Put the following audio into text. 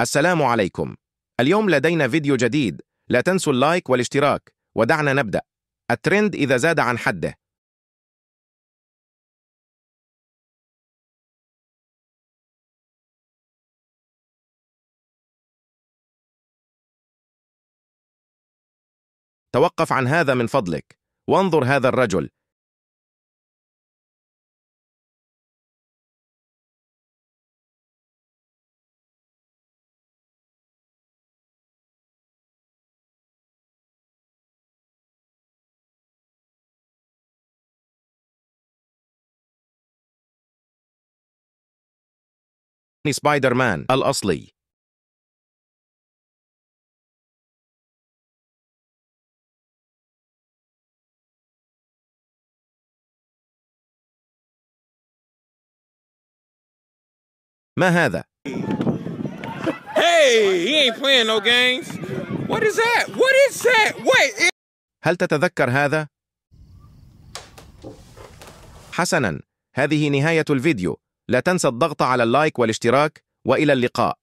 السلام عليكم. اليوم لدينا فيديو جديد. لا تنسوا اللايك والاشتراك. ودعنا نبدأ. الترند إذا زاد عن حده. توقف عن هذا من فضلك. وانظر هذا الرجل. سبايدر مان الأصلي ما هذا؟ Hey, he ain't playing no games. What is that? What is that? Wait. هل تتذكر هذا؟ حسناً، هذه نهاية الفيديو. لا تنسى الضغط على اللايك والاشتراك وإلى اللقاء.